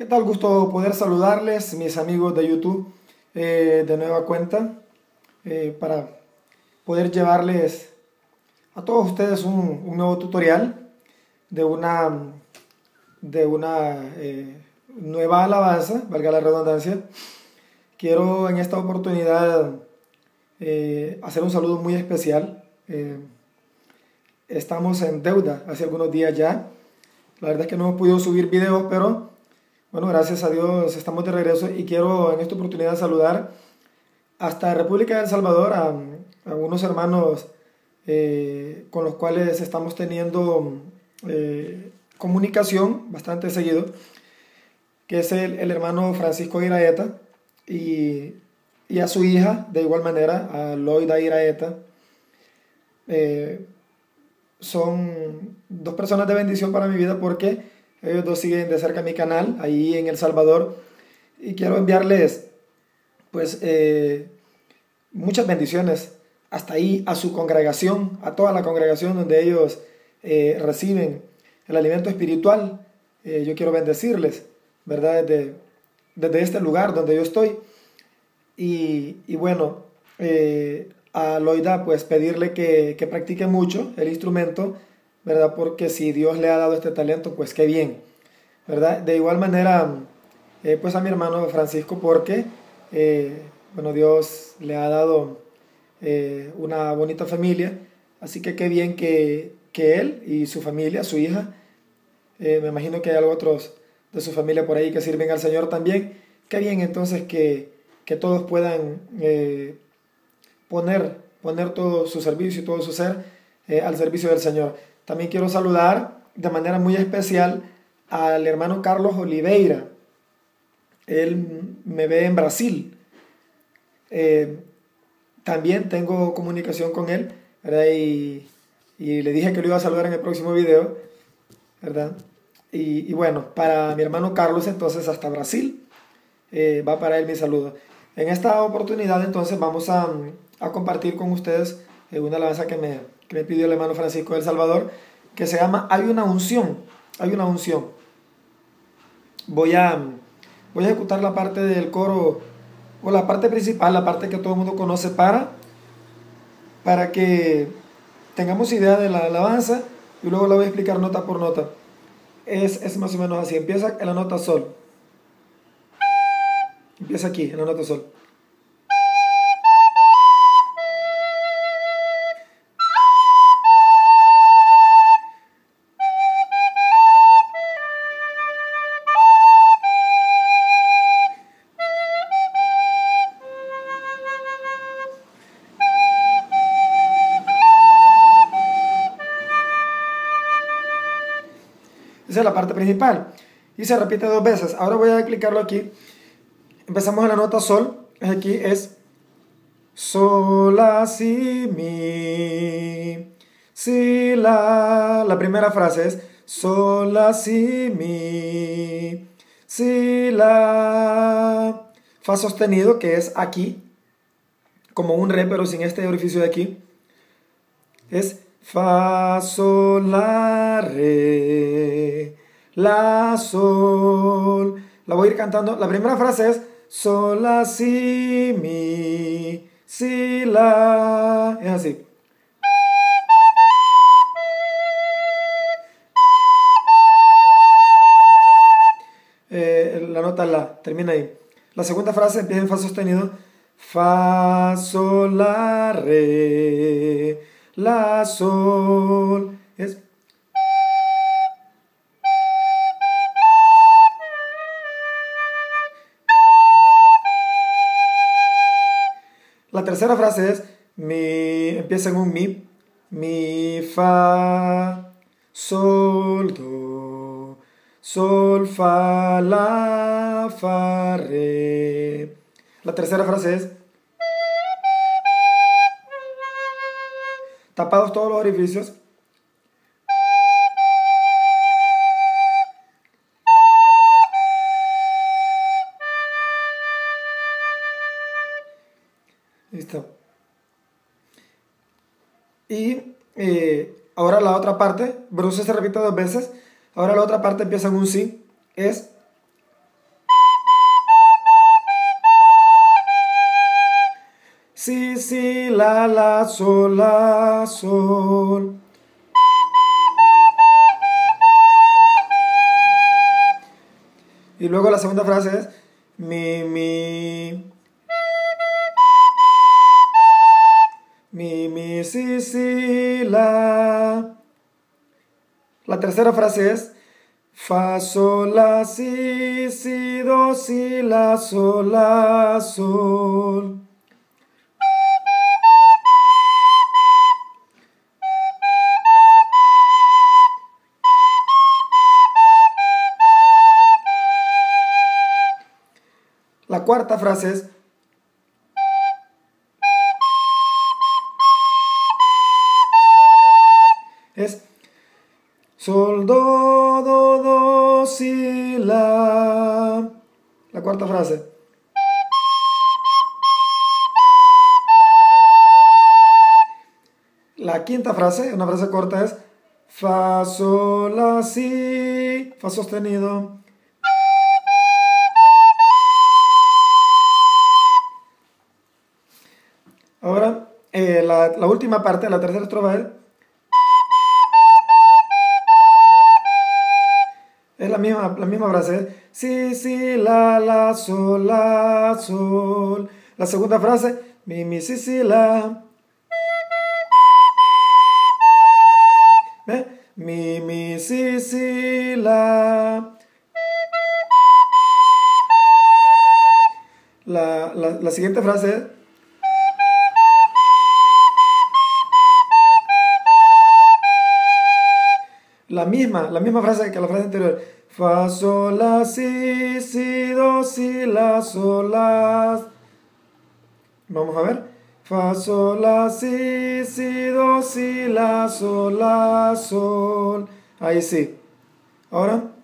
¿Qué tal? Gusto poder saludarles, mis amigos de YouTube, eh, de nueva cuenta, eh, para poder llevarles a todos ustedes un, nuevo tutorial de una, de una eh, nueva alabanza, valga la redundancia. Quiero en esta oportunidad hacer un saludo muy especial. estamos en deuda hace algunos días ya. La verdad es que no hemos podido subir videos, pero bueno, gracias a Dios estamos de regreso y quiero en esta oportunidad saludar hasta República de El Salvador a, unos hermanos eh, con los cuales estamos teniendo eh, comunicación bastante seguido, que es el, hermano Francisco Iraeta y, a su hija, de igual manera, a Loida Iraeta. Eh, son dos personas de bendición para mi vida porque ellos dos siguen de cerca mi canal, ahí en El Salvador. Y quiero enviarles, pues, eh, muchas bendiciones hasta ahí a su congregación, a toda la congregación donde ellos eh, reciben el alimento espiritual. Eh, yo quiero bendecirles, ¿verdad? Desde, desde, este lugar donde yo estoy. Y, y bueno, a Loida, pues pedirle que, que practique mucho el instrumento ¿verdad? Porque si Dios le ha dado este talento, pues qué bien, ¿verdad? De igual manera, eh, pues a mi hermano Francisco, porque, eh, bueno, Dios le ha dado eh, una bonita familia, así que qué bien que, que, él y su familia, su hija, me imagino que hay algo otros de su familia por ahí que sirven al Señor también, qué bien entonces que, que todos puedan poner, poner todo su servicio y todo su ser al servicio del Señor. También quiero saludar de manera muy especial al hermano Carlos Oliveira. Él me ve en Brasil. Eh, también tengo comunicación con él, Y, le dije que lo iba a saludar en el próximo video, ¿verdad? Y, bueno, para mi hermano Carlos entonces hasta Brasil, eh, va para él mi saludo. En esta oportunidad entonces vamos a, compartir con ustedes eh, una alabanza que me, que me pidió el hermano Francisco del Salvador, que se llama Hay una unción. Hay una unción. Voy a, voy a ejecutar la parte del coro, o la parte principal, la parte que todo el mundo conoce para, para que tengamos idea de la alabanza y luego la voy a explicar nota por nota. Es, es más o menos así. Empieza en la nota sol. Empieza aquí, en la nota sol. Esa es la parte principal. Y se repite dos veces. Ahora voy a explicarlo aquí. Empezamos en la nota sol. Aquí es sol, la, si, mi. Si, la. La primera frase es sol, la, si, mi. Si, la. Fa sostenido, que es aquí. Como un re, pero sin este orificio de aquí. Es Fa, sol, la, re, la, sol. La voy a ir cantando. La primera frase es sol, la, si, mi, si, la. Es así. Eh, la nota la termina ahí. La segunda frase empieza en fa sostenido. Fa, sol, la, re la, sol. Es La tercera frase es mi, empieza en un mi, mi, fa, sol, do, sol, fa, la, fa, re. La tercera frase es tapados todos los orificios. Listo. Y eh, ahora la otra parte, Bruce se repite dos veces. Ahora la otra parte empieza en un sí. Es si, si, la, la, sol, la, sol. Y luego la segunda frase es mi, mi. Mi, mi, si, si, la. La tercera frase es Fa, sol, la, si, si, do, si, la, sol, la, sol. La cuarta frase es es sol do do do si la la cuarta frase. La quinta frase una frase corta es fa sol si fa sostenido Ahora, eh, la, última parte, la tercera estrofa es... Es la misma, la misma frase. Si, si, la, la, sol, la, sol. La segunda frase, mi, mi, si, si, la. ¿Ve? Mi, mi, si, si, la. La, la, la siguiente frase es... misma, la misma frase que la frase anterior. Fa, sol, la, si, si, do, si, la, sol, la. Vamos a ver. Fa, sol, la, si, si, do, si, la, sol, la, sol. Ahí sí. Ahora.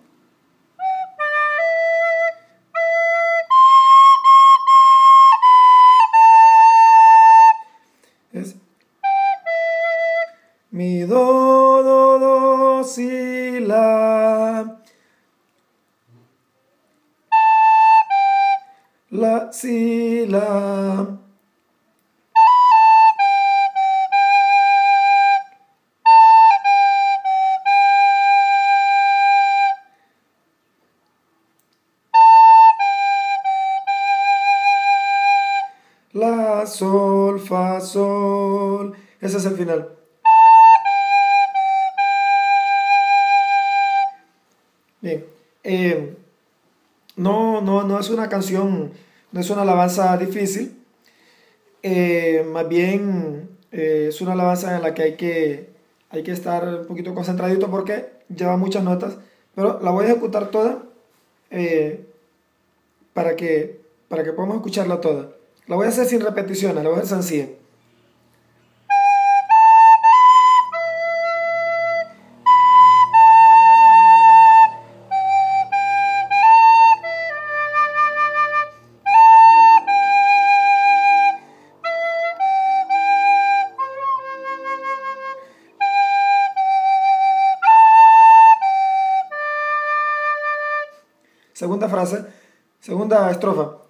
La, sol, fa, sol. Ese es el final. Bien, eh, no, no, no es una canción, no es una alabanza difícil, eh, más bien eh, es una alabanza en la que hay, que hay que estar un poquito concentradito porque lleva muchas notas, pero la voy a ejecutar toda para, que, para que podamos escucharla toda. La voy a hacer sin repeticiones, la voy a hacer sencilla. Segunda frase, segunda estrofa.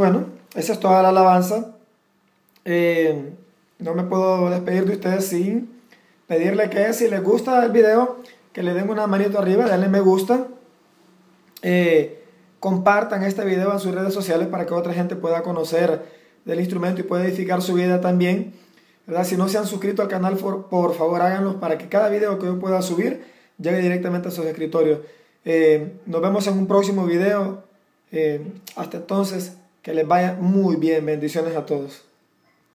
Bueno, esa es toda la alabanza. Eh, no me puedo despedir de ustedes sin pedirle que si les gusta el video, que le den una manito arriba, denle me gusta. Eh, compartan este video en sus redes sociales para que otra gente pueda conocer del instrumento y pueda edificar su vida también. Si no se han suscrito al canal, por, por favor háganlo para que cada video que yo pueda subir llegue directamente a sus escritorios. Eh, nos vemos en un próximo video. hasta entonces, que les vaya muy bien. Bendiciones a todos.